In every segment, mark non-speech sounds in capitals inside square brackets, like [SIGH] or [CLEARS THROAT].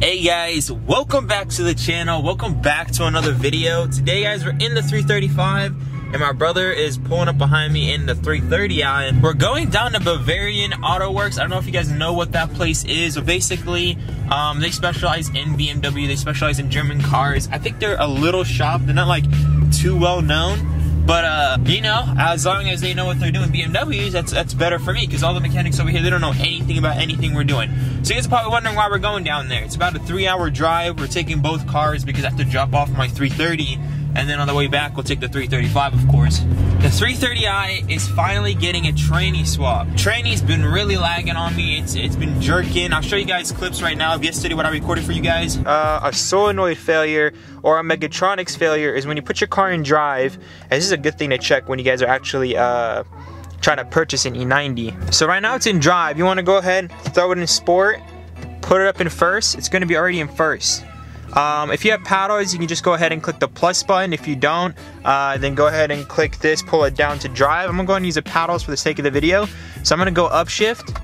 Hey guys, welcome back to the channel. Welcome back to another video. Today guys, we're in the 335 and my brother is pulling up behind me in the 330i. We're going down to Bavarian Auto Works. I don't know if you guys know what that place is, but basically, um, they specialize in BMW. They specialize in German cars. I think they're a little shop. They're not like too well known. But uh, you know, as long as they know what they're doing BMWs, that's that's better for me because all the mechanics over here they don't know anything about anything we're doing. So you guys are probably wondering why we're going down there. It's about a three-hour drive. We're taking both cars because I have to drop off my 330 and then on the way back we'll take the 335 of course. The 330i is finally getting a tranny swap. Tranny's been really lagging on me. It's It's been jerking. I'll show you guys clips right now of yesterday what I recorded for you guys. Uh, a solenoid failure or a Mechatronics failure is when you put your car in drive, and this is a good thing to check when you guys are actually uh, trying to purchase an E90. So right now it's in drive. You want to go ahead, throw it in sport, put it up in first. It's going to be already in first. Um, if you have paddles, you can just go ahead and click the plus button. If you don't, uh, then go ahead and click this, pull it down to drive. I'm gonna go and use the paddles for the sake of the video. So I'm gonna go upshift.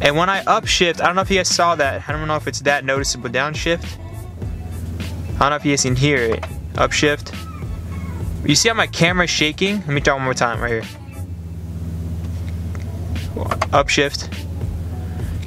And when I upshift, I don't know if you guys saw that. I don't know if it's that noticeable. Downshift. I don't know if you guys can hear it. Upshift. You see how my camera is shaking? Let me try one more time right here. Upshift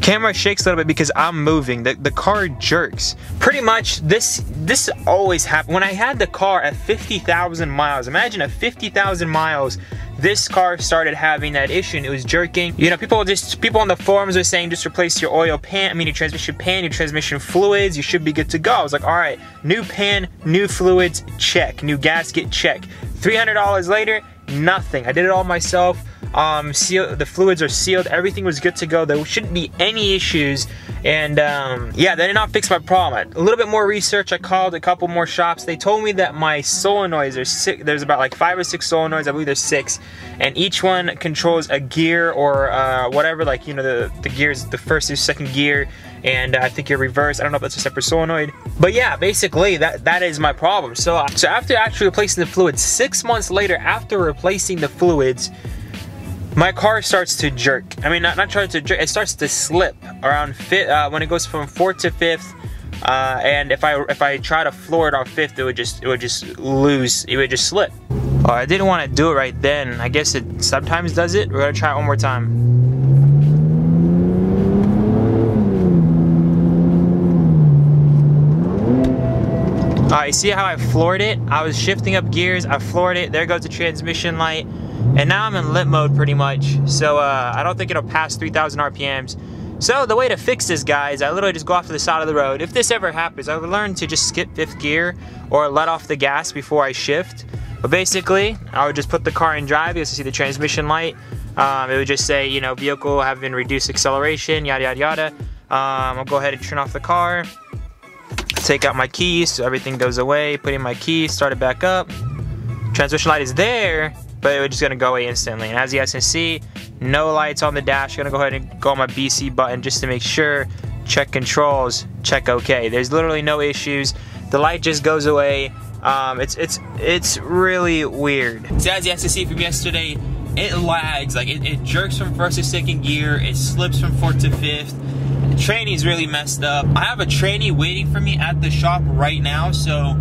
camera shakes a little bit because I'm moving. The, the car jerks. Pretty much this this always happens. When I had the car at 50,000 miles, imagine at 50,000 miles, this car started having that issue and it was jerking. You know, people just, people on the forums are saying just replace your oil pan, I mean your transmission pan, your transmission fluids, you should be good to go. I was like, all right, new pan, new fluids, check. New gasket, check. $300 later, nothing. I did it all myself um, seal, the fluids are sealed, everything was good to go. There shouldn't be any issues. And um, yeah, they did not fix my problem. A little bit more research, I called a couple more shops. They told me that my solenoids are six, there's about like five or six solenoids, I believe there's six. And each one controls a gear or uh, whatever, like, you know, the, the gears, the first or second gear. And uh, I think you're reverse. I don't know if that's a separate solenoid. But yeah, basically that, that is my problem. So, uh, so after actually replacing the fluids, six months later after replacing the fluids, my car starts to jerk. I mean, not, not trying to jerk, it starts to slip around fifth, uh, when it goes from fourth to fifth. Uh, and if I if I try to floor it on fifth, it would just it would just lose. It would just slip. Oh, I didn't want to do it right then. I guess it sometimes does it. We're gonna try it one more time. Alright, see how I floored it? I was shifting up gears, I floored it, there goes the transmission light. And now I'm in limp mode pretty much. So uh, I don't think it'll pass 3,000 RPMs. So the way to fix this, guys, I literally just go off to the side of the road. If this ever happens, I would learn to just skip fifth gear or let off the gas before I shift. But basically, I would just put the car in drive. You see the transmission light. Um, it would just say, you know, vehicle having reduced acceleration, yada, yada, yada. Um, I'll go ahead and turn off the car. Take out my keys so everything goes away. Put in my keys, start it back up. Transmission light is there, but it was just gonna go away instantly. And as you guys can see, no lights on the dash. Gonna go ahead and go on my BC button just to make sure. Check controls, check OK. There's literally no issues. The light just goes away. Um, it's it's it's really weird. So as you guys can see from yesterday, it lags. Like it, it jerks from first to second gear. It slips from fourth to fifth. The tranny's really messed up. I have a trainee waiting for me at the shop right now, so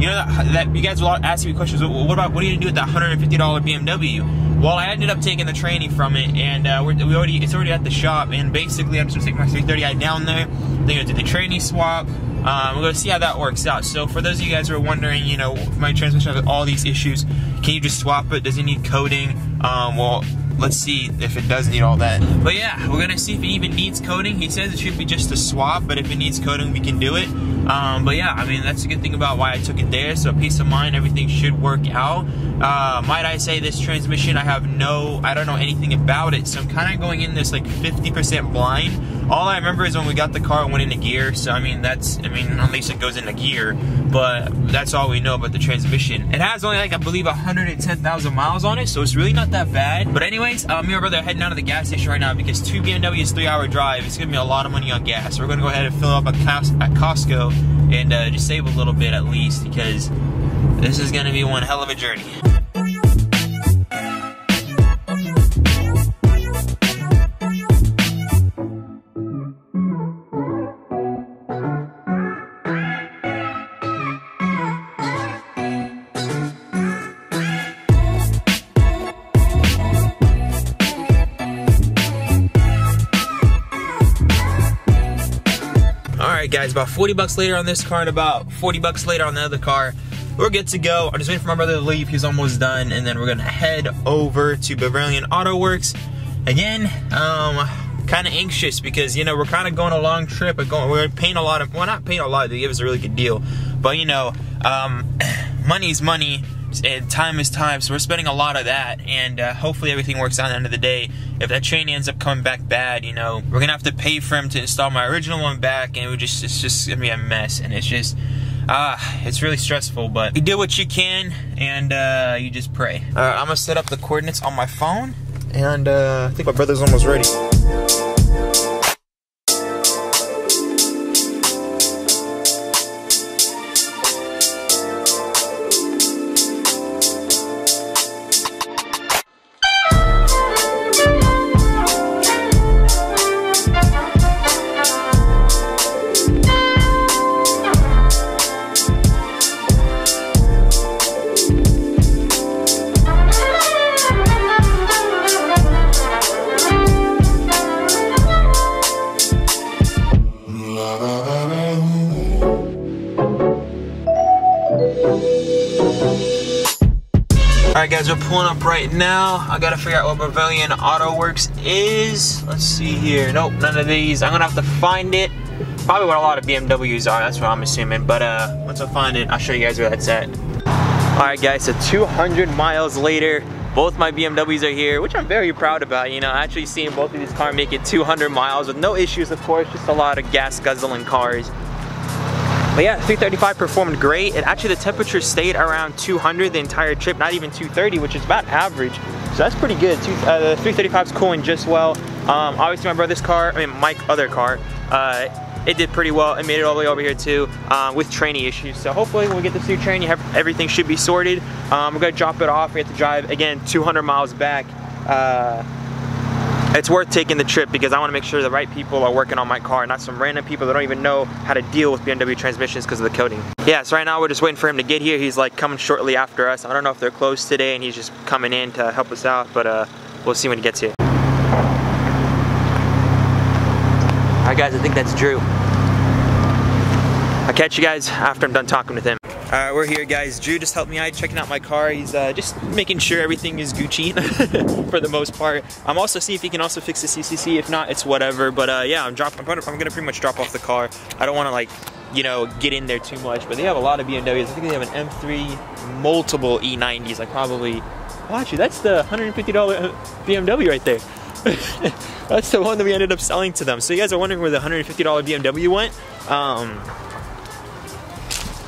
you know that, that you guys will ask me questions. What about what are you gonna do with that $150 BMW? Well, I ended up taking the tranny from it, and uh, we already it's already at the shop. And basically, I'm just gonna take my 330i down there. They're gonna do the tranny swap. Um, we're gonna see how that works out. So for those of you guys who are wondering, you know, my transmission has all these issues. Can you just swap it? Does it need coding? Um, well let's see if it does need all that. But yeah, we're gonna see if it even needs coding. He says it should be just a swap, but if it needs coding, we can do it. Um, but yeah, I mean, that's a good thing about why I took it there. So peace of mind, everything should work out. Uh, might I say this transmission, I have no, I don't know anything about it. So I'm kind of going in this like 50% blind. All I remember is when we got the car, it went into gear. So I mean, that's, I mean, at least it goes into gear, but that's all we know about the transmission. It has only like, I believe 110,000 miles on it. So it's really not that bad. But anyways, uh, me and my brother are heading out to the gas station right now because two BMWs, three hour drive, it's gonna be a lot of money on gas. So we're gonna go ahead and fill up at Costco and uh, just save a little bit at least because this is gonna be one hell of a journey. Guys, about 40 bucks later on this car and about 40 bucks later on the other car. We're good to go. I'm just waiting for my brother to leave. He's almost done. And then we're gonna head over to Bavarian Auto Works. Again, um, kind of anxious because, you know, we're kind of going a long trip. We're, going, we're paying a lot of, well, not paying a lot. They give us a really good deal. But, you know, um, money's [CLEARS THROAT] money and time is time, so we're spending a lot of that, and uh, hopefully everything works out at the end of the day. If that train ends up coming back bad, you know, we're gonna have to pay for him to install my original one back, and it just it's just gonna be a mess, and it's just ah, uh, it's really stressful. But you do what you can, and uh, you just pray. Uh, I'm gonna set up the coordinates on my phone, and uh, I think my brother's almost ready. Pulling up right now. I gotta figure out what Bavarian Auto Works is. Let's see here. Nope, none of these. I'm gonna have to find it. Probably what a lot of BMWs are, that's what I'm assuming. But uh, once I find it, I'll show you guys where that's at. Alright guys, so 200 miles later, both my BMWs are here, which I'm very proud about. You know, actually seeing both of these cars make it 200 miles with no issues, of course, just a lot of gas guzzling cars. But yeah, 335 performed great. It actually, the temperature stayed around 200 the entire trip, not even 230, which is about average. So that's pretty good. Two, uh, the 335 is cooling just well. Um, obviously my brother's car, I mean my other car, uh, it did pretty well. It made it all the way over here too uh, with tranny issues. So hopefully when we get this new tranny, everything should be sorted. Um, we're gonna drop it off. We have to drive, again, 200 miles back. Uh, it's worth taking the trip because I want to make sure the right people are working on my car, not some random people that don't even know how to deal with BMW transmissions because of the coding. Yeah, so right now we're just waiting for him to get here. He's like coming shortly after us. I don't know if they're closed today and he's just coming in to help us out, but uh, we'll see when he gets here. All right guys, I think that's Drew. I'll catch you guys after I'm done talking with him. Uh, we're here guys, Drew just helped me out checking out my car. He's uh, just making sure everything is Gucci [LAUGHS] for the most part. I'm also see if he can also fix the CCC. If not, it's whatever. But uh, yeah, I'm, drop, I'm, gonna, I'm gonna pretty much drop off the car. I don't wanna like, you know, get in there too much. But they have a lot of BMWs. I think they have an M3, multiple E90s. Like probably, oh, actually that's the $150 BMW right there. [LAUGHS] that's the one that we ended up selling to them. So you guys are wondering where the $150 BMW went? Um,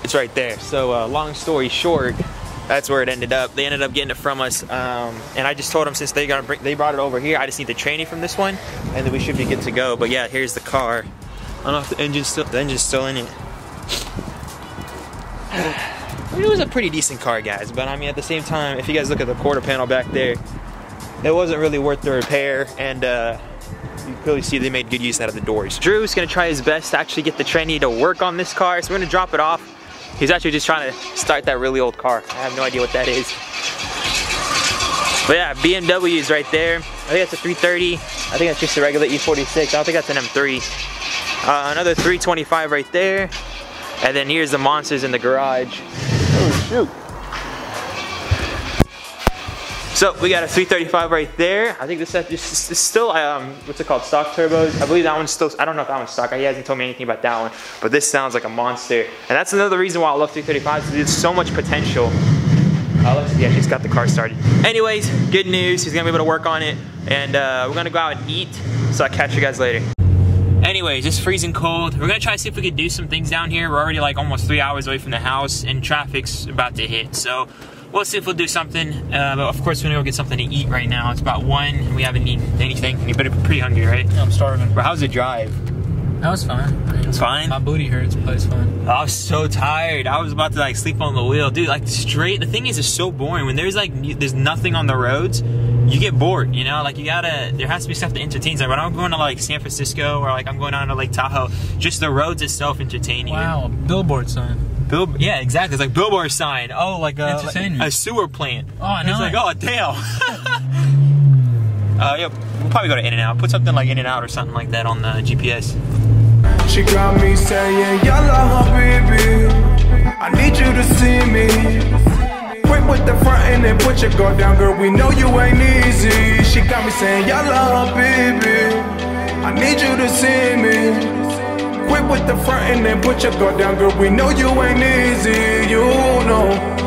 it's right there. So uh, long story short, that's where it ended up. They ended up getting it from us, um, and I just told them since they got they brought it over here, I just need the tranny from this one, and then we should be good to go. But yeah, here's the car. I don't know if the engine's still the engine's still in it. [SIGHS] It was a pretty decent car, guys. But I mean, at the same time, if you guys look at the quarter panel back there, it wasn't really worth the repair, and. Uh, you clearly see they made good use out of the doors. Drew's gonna try his best to actually get the tranny to work on this car, so we're gonna drop it off He's actually just trying to start that really old car. I have no idea what that is. But yeah, BMW is right there. I think that's a 330. I think that's just a regular E46. I don't think that's an M3. Uh, another 325 right there. And then here's the monsters in the garage. Oh shoot. So we got a 335 right there. I think this set is still, um, what's it called, stock turbos. I believe that one's still, I don't know if that one's stock. He hasn't told me anything about that one, but this sounds like a monster. And that's another reason why I love 335s. There's so much potential. Uh, let's yeah, she's got the car started. Anyways, good news. He's gonna be able to work on it. And uh, we're gonna go out and eat. So I'll catch you guys later. Anyways, it's freezing cold. We're gonna try to see if we can do some things down here. We're already like almost three hours away from the house and traffic's about to hit. So we'll see if we'll do something. Uh, but of course, we're gonna go get something to eat right now. It's about one, and we haven't eaten anything. You're pretty hungry, right? Yeah, I'm starving. But how's the drive? That was fine. I mean, it's fine. My booty hurts, but it's fine. I was so tired. I was about to like sleep on the wheel, dude. Like straight. The thing is, it's so boring when there's like there's nothing on the roads. You get bored, you know. Like you gotta. There has to be stuff to entertain. Like when I'm going to like San Francisco or like I'm going down to Lake Tahoe, just the roads itself entertain you. Wow, billboard sign. Bill, yeah, exactly. It's like billboard sign. Oh, like a, like a sewer plant. Oh, I know. It's like, oh, damn. [LAUGHS] uh, yeah, we'll probably go to In-N-Out. Put something like In-N-Out or something like that on the GPS. she got me saying, Yalla habibi, I need you to see me. Quick with the front and then put your guard down, girl. We know you ain't easy. She got me saying, Yalla habibi, I need you to see me. Quick with the front and then put your guard down, girl. We know you ain't easy, you know.